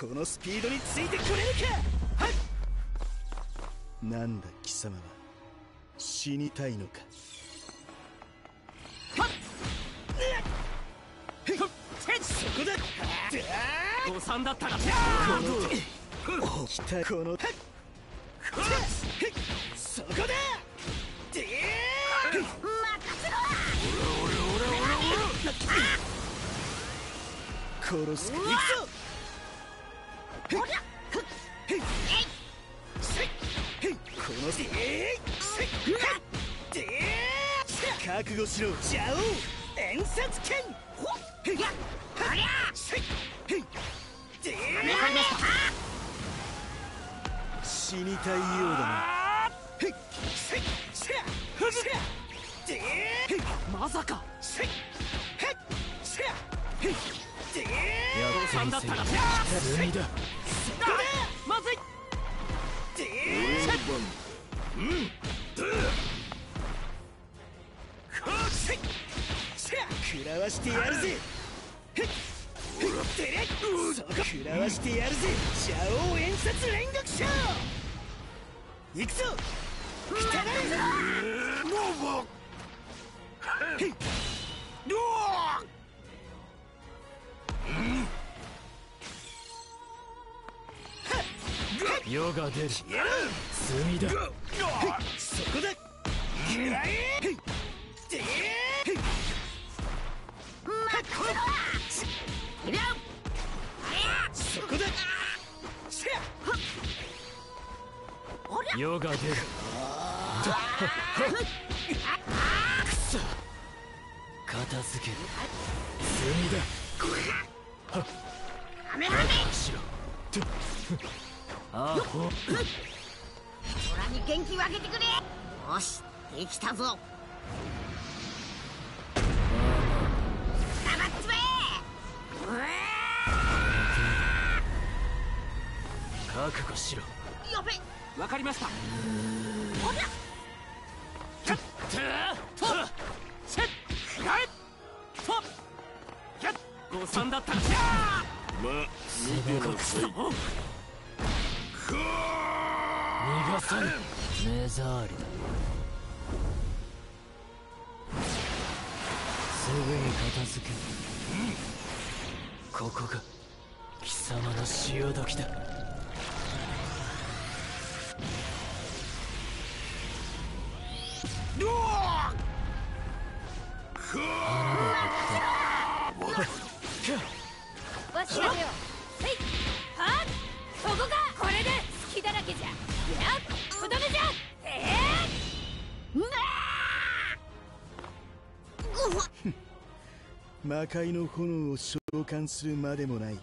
このスピードについてこれるか？はい！なんだ貴様は？死にたいのか？そこだ！誤算だったらこの来たこのそこだ！で殺すくぞ覚悟しろ邪王演殺剣死にたいようだなまさか。や誤算だったら罪だまずい食らわしてやるぜそこ食らわしてやるぜ邪王演殺煉獄将行くぞ汚い世が出るやる罪だそこだ食らえでそこだ世が出る片付ける罪だしろ。アホオラに元気をあげてくれ。よしできたぞ。黙っちまえ。覚悟しろ。やべ。わかりました。っ。くらえとやっ。誤算だっ。たら攻めこくさ逃さぬ目障りだ。すぐに片付け。ここが貴様の潮時だ。わしらよ。はい。はっそこかこれで隙だらけじゃ。魔界の炎を召喚するまでもない。